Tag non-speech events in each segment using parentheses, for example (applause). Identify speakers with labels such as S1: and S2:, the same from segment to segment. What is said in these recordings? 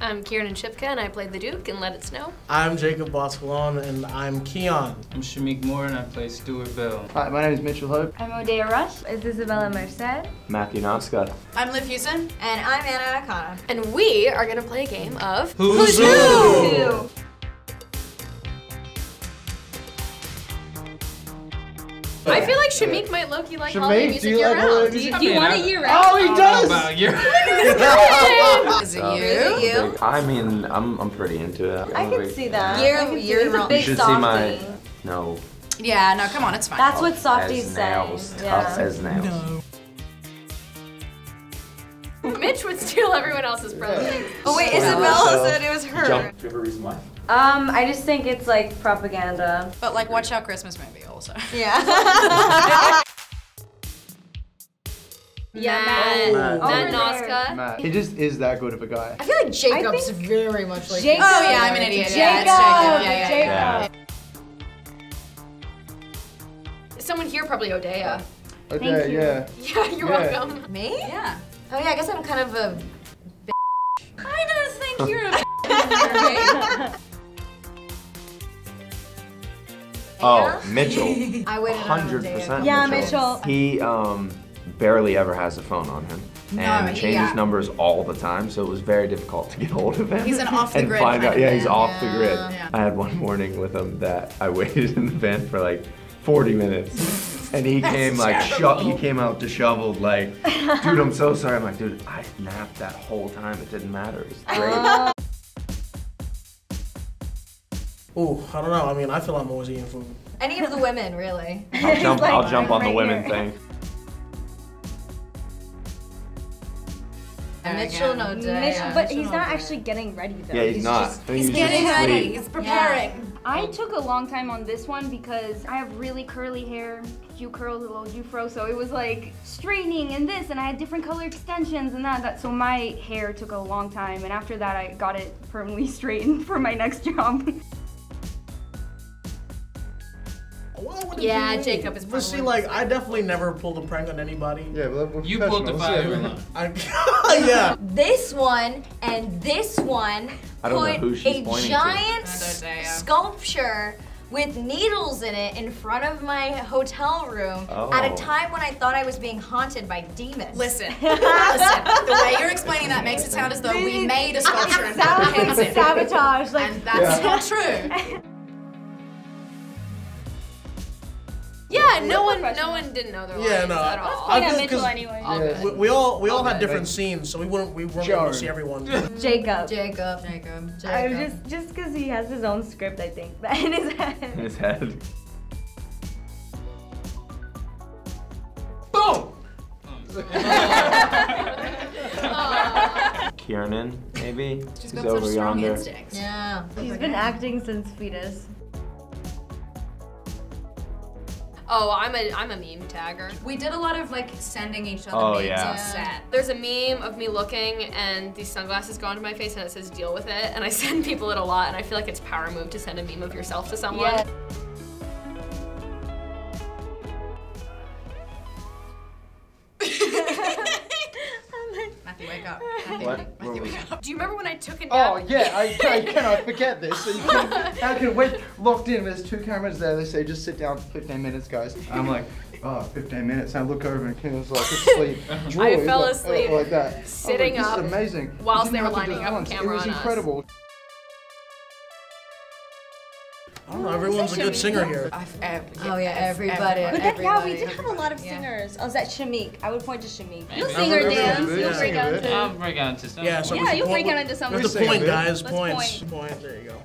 S1: I'm Kiernan Shipka, and I play the Duke in Let It Snow.
S2: I'm Jacob Batalon, and I'm Keon.
S3: I'm Shameik Moore, and I play Stuart Bale.
S4: Hi, my name is Mitchell Hope.
S5: I'm Odeya Rush. Is Isabella Merced?
S6: Matthew Noszka.
S7: I'm Liv Hewson.
S8: And I'm Anna Akana.
S1: And we are gonna play a game of
S3: Who's,
S1: Who?
S5: Who?
S1: Shameik might Loki like
S4: Shameik,
S1: holiday
S4: do
S1: music
S4: you
S1: year
S4: like
S1: round.
S5: Do you, do you want
S3: I-
S5: a year round?
S4: Oh,
S5: round?
S4: he
S3: I don't know
S4: does!
S3: about you.
S8: Is it you? Is it you?
S6: I mean, I'm, I'm pretty into it.
S5: I
S6: I'm a
S5: can
S6: big-
S5: see that.
S8: You're-
S5: I can
S8: you're
S5: it. A big
S6: should see my no
S7: Yeah, no, come on, it's fine.
S5: That's what softies
S6: as
S5: say.
S6: nails, tough as nails.
S1: Mitch would steal everyone else's presents.
S8: Oh wait,
S6: Well,
S8: Isabella
S6: so-
S8: said it was her.
S6: Jump. Do you have a reason why?
S5: Um, I just think it's like propaganda.
S7: But like, watch out, Christmas movie also.
S8: Yeah. (laughs) (laughs)
S1: Yeah,
S5: Matt.
S1: Matt,
S5: Over
S1: Matt. Noszka.
S4: Matt, he just is that good of a guy.
S8: I feel like Jacob's very much like
S5: Jacob.
S7: Oh yeah, I'm an idiot.
S5: Jacob.
S7: Yeah, it's Jacob. Yeah, yeah, yeah.
S6: Yeah.
S1: Someone here probably Odeya.
S4: Okay, yeah. (laughs)
S1: Yeah, you're
S4: Yeah.
S1: welcome.
S8: Me?
S7: Yeah.
S8: Oh yeah, I guess I'm kind of a.
S7: I don't think you're a (laughs)
S6: Oh, Mitchell. (laughs)
S8: I waited
S6: Hundred
S8: Odeya.
S6: percent.
S5: Yeah, Mitchell.
S6: He um barely ever has a phone on him.
S7: No,
S6: and
S7: he-
S6: changes
S7: yeah.
S6: numbers all the time, so it was very difficult to get hold of him.
S7: He's an off the
S6: and
S7: grid
S6: find out.
S7: of
S6: Yeah, he's
S7: man.
S6: off the grid.
S7: Yeah.
S6: I had one (laughs) morning with him that I waited in the van for like 40 minutes, and he came like sho- he came out disheveled like, dude, I'm so sorry. I'm like, dude, I napped that whole time. It didn't matter. It was great. Uh.
S2: Ooh, I don't know. I mean, I feel I'm always eating food.
S8: Any of the women, really. (laughs)
S6: I'll jump.
S5: like,
S6: I'll jump on the
S5: right
S6: women
S5: here.
S6: thing.
S8: Mitchell no Odeya.
S5: Mitchell, but he's not actually getting ready though.
S6: Yeah, he's, not.
S8: just-
S6: I think
S7: He's
S6: just
S7: getting ready. He's preparing.
S5: I took a long time on this one because I have really curly hair, few curls, a little jufro, so it was like straightening and this, and I had different color extensions and that, that. So my hair took a long time, and after that, I got it permanently (laughs) straightened for my next job. (laughs)
S2: Well,
S1: Yeah,
S2: you mean?
S1: Jacob is
S2: But see, like, I definitely never pulled a prank on anybody.
S4: Yeah, but we're
S3: You pulled the
S4: professionals,
S3: fire
S4: yeah.
S3: alarm. (laughs)
S2: Yeah.
S8: This one and this one
S6: I don't know
S8: put
S6: who she's
S8: a
S6: pointing to.
S8: giant
S7: I don't know, yeah.
S8: sculpture with needles in it in front of my hotel room at
S6: Oh.
S8: a time when I thought I was being haunted by demons.
S7: Listen, (laughs) listen. The way you're explaining that makes it sound as though we made a sculpture and put pins in it.
S5: Sabotage, like
S7: And that's
S4: Yeah.
S7: not true. (laughs)
S1: Yeah, no one, no one didn't know their
S2: Yeah,
S1: lines
S2: no.
S1: at all.
S2: I
S5: yeah,
S2: just-
S5: Mitchell
S2: 'cause
S5: anyway.
S4: Yeah.
S2: We, we all we all had
S4: Okay.
S2: different scenes, so we wouldn't we weren't able to see everyone. (laughs)
S5: Jacob.
S8: Jacob.
S7: Jacob.
S5: I just just because he has his own script, I think, (laughs) in his head.
S6: in
S5: head.
S6: his head.
S3: Boom! Oh. (laughs)
S6: Kiernan, maybe.
S7: She's
S6: He's
S7: got such
S6: over
S7: strong
S6: yonder.
S7: instincts.
S8: Yeah.
S5: He's been acting since fetus.
S1: Oh, I'm a, I'm a meme tagger.
S7: We did a lot of like sending each other
S6: Oh,
S7: memes
S6: yeah.
S7: on set.
S1: There's a meme of me looking and these sunglasses go onto my face and it says deal with it. And I (laughs) send people it a lot and I feel like it's power move to send a meme of yourself to someone.
S5: Yeah.
S7: Matthew, wake up. (laughs) Matthew,
S6: What?
S7: Matthew, wake up.
S1: Do you remember when I took a nap?
S4: Oh yeah, I, I (laughs) cannot forget this. So can, (laughs) how can wait locked in? There's two cameras there. They say just sit down for 15 minutes, guys. I'm like, oh, 15 minutes. I look over and Kiernan's like asleep. Drew
S1: I
S4: is
S1: fell
S4: like,
S1: asleep
S4: uh, like that.
S1: Sitting
S4: like, this
S1: up
S4: is amazing.
S1: whilst they
S4: didn't
S1: were lining up
S4: once.
S1: camera
S4: It was
S1: on us.
S4: Incredible.
S2: I don't know. Everyone's a good singer here.
S8: Oh yeah, everybody.
S5: But then, yeah, we did have a lot of
S7: Yeah.
S5: singers. Oh, is that Shameik? I would point to
S3: Shameik.
S5: You'll sing or dance. You'll break out to.
S3: I'll break out into something.
S2: Yeah, so we
S5: Yeah,
S2: should
S5: you'll
S2: point-
S5: break out into some.
S2: We have
S4: Let's
S2: to point, guys.
S5: Let's
S2: Points.
S5: point.
S2: Point. There you go.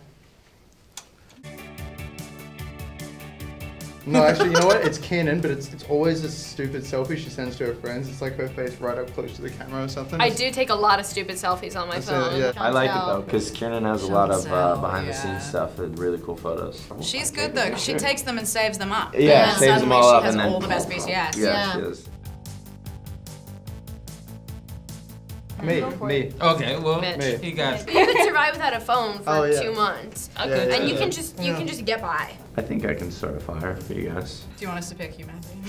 S4: No, actually, you know what? It's canon, but it's it's always a stupid selfie she sends to her friends. It's like her face right up close to the camera or something.
S1: I
S4: It's-
S1: do take a lot of stupid selfies on my
S4: That's it,
S1: phone.
S4: yeah.
S6: I like it though, because Kiernan has a lot of uh,
S7: tell,
S6: behind the scenes stuff and really cool photos.
S7: She's good though, she takes them and saves them up.
S6: Yeah,
S7: and
S6: saves them
S7: suddenly
S6: all
S7: she
S6: up
S7: has
S6: and then-
S7: all the best VCS.
S6: Yeah,
S8: Yeah.
S4: Me, me.
S3: Okay, well,
S1: Mitch.
S4: Me.
S3: he got.
S1: You could survive without a phone for
S4: Oh, yeah.
S1: two months.
S3: I
S4: Yeah, yeah,
S1: And you
S3: do
S1: can just you
S2: Yeah.
S1: can just get by.
S6: I think I can start a fire for you guys.
S7: Do you want us to pick you, Matthew?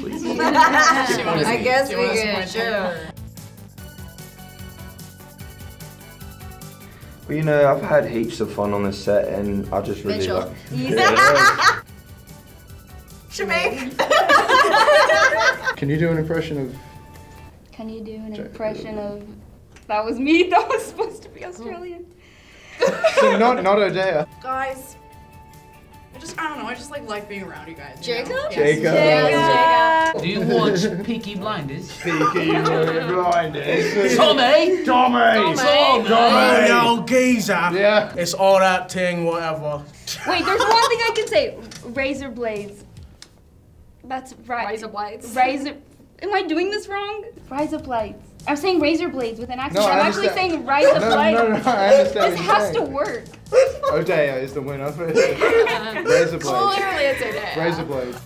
S6: Please. (laughs) (laughs)
S7: You want us-
S8: I guess we
S7: want us
S8: could, sure.
S6: But you know, I've had heaps of fun on this set, and I just really
S8: Mitchell.
S6: like.
S5: Easy. (laughs)
S6: Yeah.
S7: Shemaine.
S4: Can you do an impression of?
S5: Can you do an impression of? That was me. (laughs) That was supposed to be oh. Australian.
S4: So not not Odeya.
S7: Guys, I just I don't know. I just like like being around you guys. you know?
S8: Jacob?
S7: Yes.
S6: Jacob.
S3: Do you watch Peaky Blinders?
S4: Peaky blinders.
S3: Tommy!
S4: Tommy.
S1: Tommy.
S2: Oh, yo, geezer.
S4: Yeah.
S2: It's all that thing, whatever.
S5: Wait, there's one thing I can say. Razor blades. That's right.
S1: Razor blades.
S5: Razor. Am I doing this wrong? Rise Razor blades. I'm saying razor blades with an accent.
S4: No, I
S5: I'm actually
S4: understand.
S5: saying razor
S4: No,
S5: blades.
S4: no, no, no, I understand
S5: This
S4: you're
S5: has to work.
S4: Odeya is the winner. (laughs) (laughs) Razor blades.
S1: Clearly it's a day.
S4: Razor blades.